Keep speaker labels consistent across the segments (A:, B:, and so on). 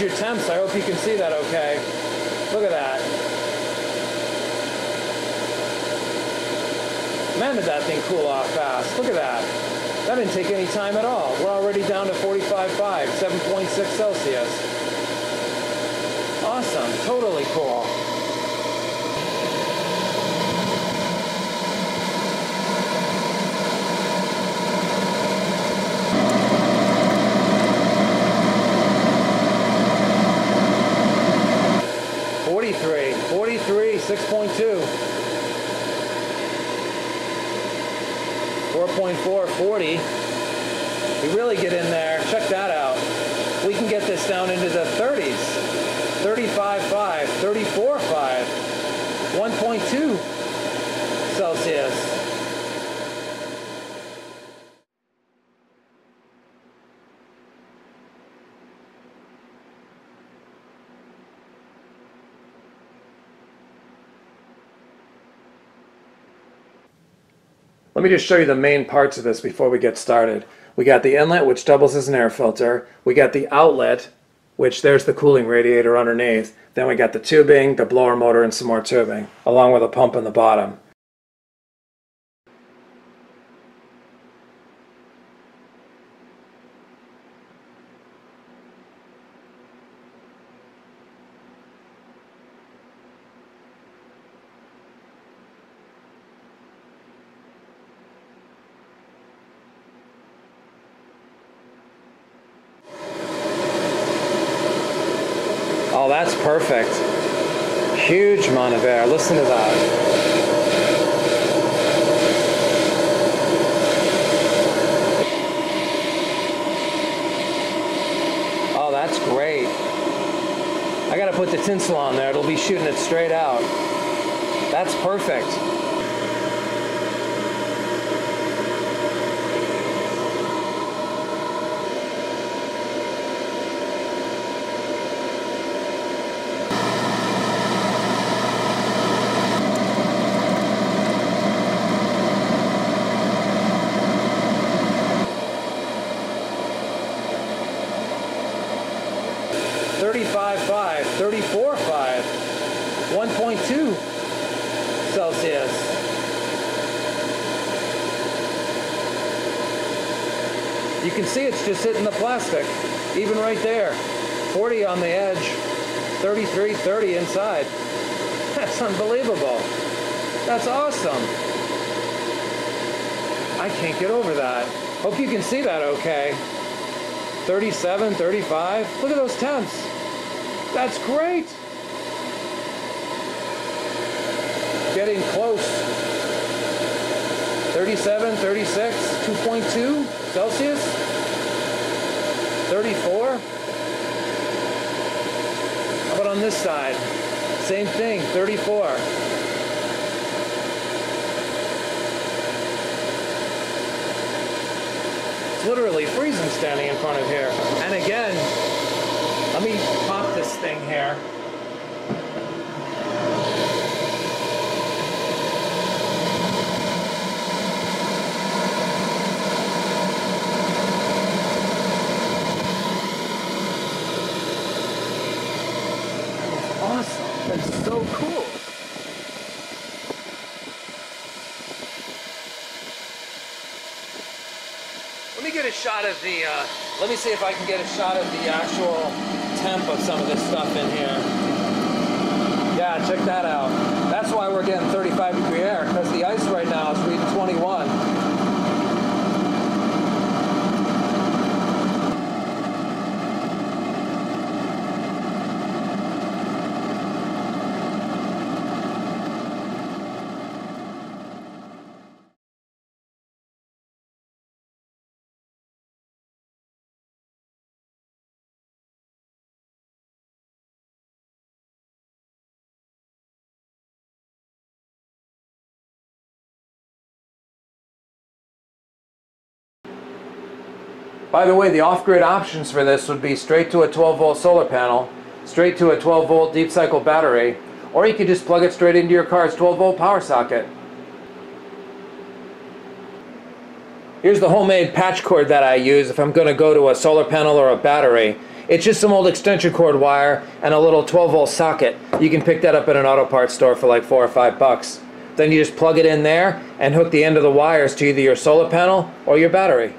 A: Your temps. I hope you can see that okay. Look at that. Man, did that thing cool off fast. Look at that. That didn't take any time at all. We're already down to 45.5, 7.6 Celsius. Awesome. Totally cool. 4.4, 40. We really get in there. Check that out. We can get this down into the 30s. 35.5, 34.5, 1.2 Celsius. Let me just show you the main parts of this before we get started. We got the inlet, which doubles as an air filter. We got the outlet, which there's the cooling radiator underneath. Then we got the tubing, the blower motor, and some more tubing, along with a pump in the bottom. Oh, that's perfect. Huge amount of air. Listen to that. Oh, that's great. I gotta put the tinsel on there. It'll be shooting it straight out. That's perfect. Thirty-five five, thirty-four five, one point two Celsius. You can see it's just hitting the plastic, even right there. 40 on the edge, 33, 30 inside. That's unbelievable. That's awesome. I can't get over that. Hope you can see that okay. 37, 35. Look at those temps. That's great. Getting close. 37, 36, 2.2 Celsius. 34. How about on this side? Same thing, 34. It's literally freezing standing in front of here. And again, let me this thing here. Awesome. That's so cool. Let me get a shot of the, uh, let me see if I can get a shot of the actual temp of some of this stuff in here. Yeah, check that out. That's why we're getting 35 degree air, because the ice right now is reading 21. By the way, the off-grid options for this would be straight to a 12 volt solar panel, straight to a 12 volt deep cycle battery, or you could just plug it straight into your car's 12 volt power socket. Here's the homemade patch cord that I use if I'm going to go to a solar panel or a battery. It's just some old extension cord wire and a little 12 volt socket. You can pick that up at an auto parts store for like four or five bucks. Then you just plug it in there and hook the end of the wires to either your solar panel or your battery.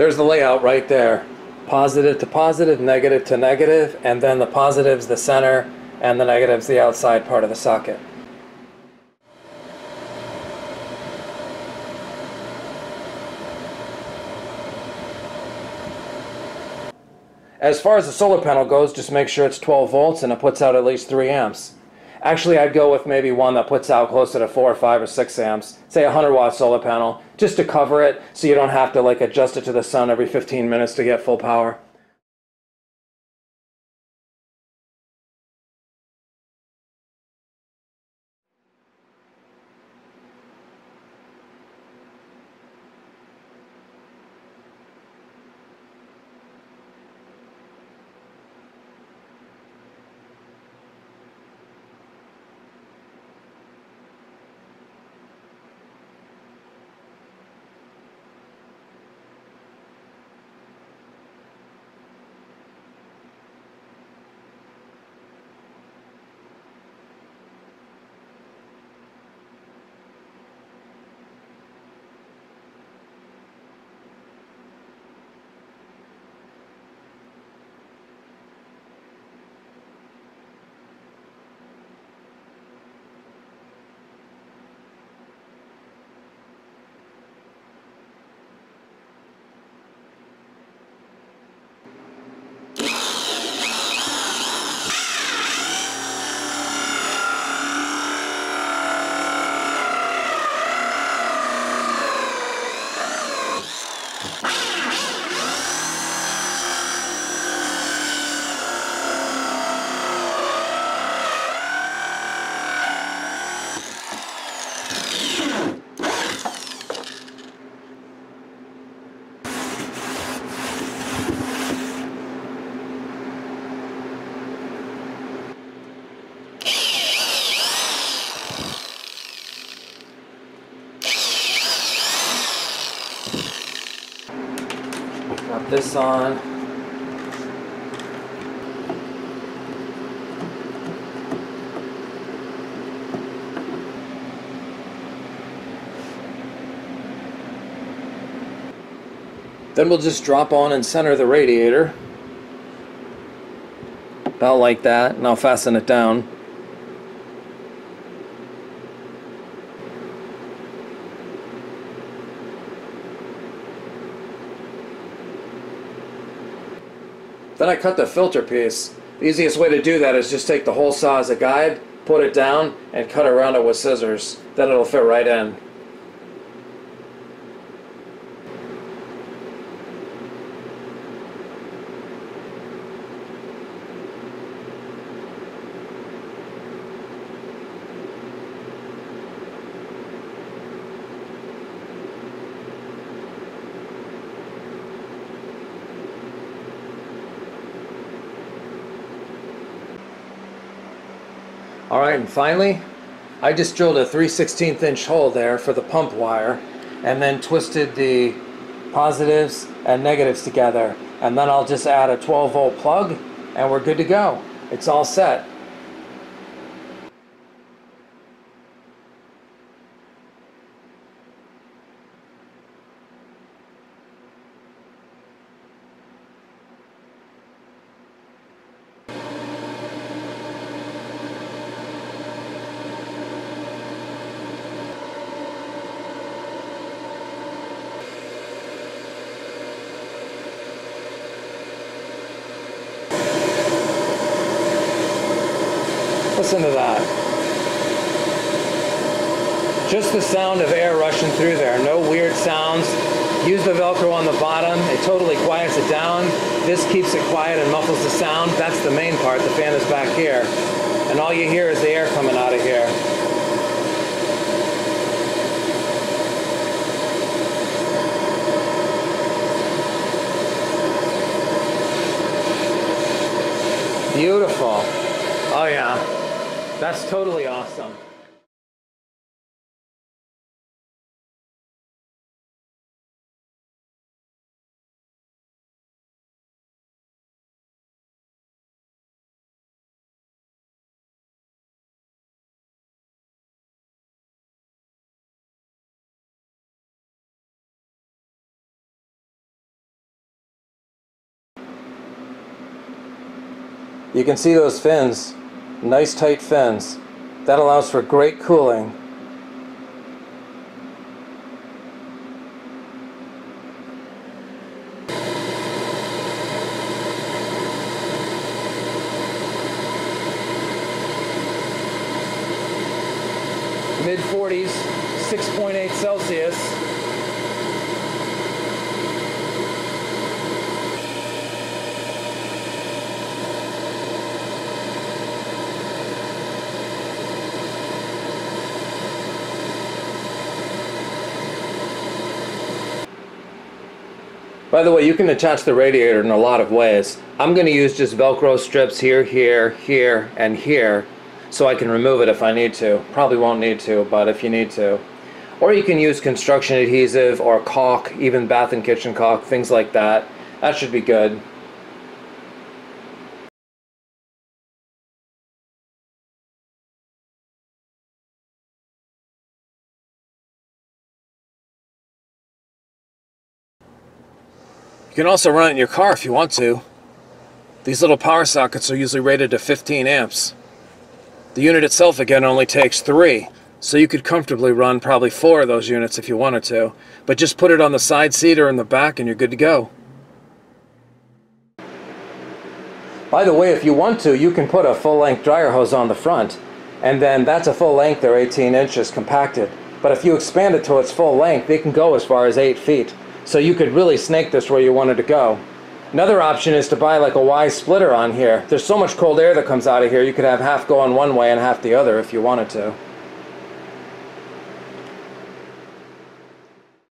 A: There's the layout right there. Positive to positive, negative to negative, and then the positive's the center and the negative's the outside part of the socket. As far as the solar panel goes, just make sure it's 12 volts and it puts out at least 3 amps. Actually, I'd go with maybe one that puts out closer to 4 or 5 or 6 amps. Say a 100 watt solar panel, just to cover it so you don't have to like adjust it to the sun every 15 minutes to get full power. This on. Then we'll just drop on and center the radiator. About like that, and I'll fasten it down. Then I cut the filter piece. The easiest way to do that is just take the hole saw as a guide, put it down, and cut around it with scissors. Then it'll fit right in. Alright, and finally, I just drilled a 3 16 inch hole there for the pump wire and then twisted the positives and negatives together. And then I'll just add a 12 volt plug and we're good to go. It's all set. Listen to that. Just the sound of air rushing through there. No weird sounds. Use the Velcro on the bottom. It totally quiets it down. This keeps it quiet and muffles the sound. That's the main part. The fan is back here. And all you hear is the air coming out of here. Beautiful. Oh yeah. That's totally awesome. You can see those fins nice tight fins. That allows for great cooling. Mid 40s, 6.8 Celsius. By the way, you can attach the radiator in a lot of ways. I'm going to use just Velcro strips here, here, here, and here so I can remove it if I need to. Probably won't need to, but if you need to. Or you can use construction adhesive or caulk, even bath and kitchen caulk, things like that. That should be good. You can also run it in your car if you want to. These little power sockets are usually rated to 15 amps. The unit itself again only takes three, so you could comfortably run probably four of those units if you wanted to. But just put it on the side seat or in the back and you're good to go. By the way, if you want to, you can put a full-length dryer hose on the front, and then that's a full length or 18 inches compacted. But if you expand it to its full length, they can go as far as 8 feet. So you could really snake this where you wanted to go. Another option is to buy like a Y splitter on here. There's so much cold air that comes out of here, you could have half go on one way and half the other if you wanted to.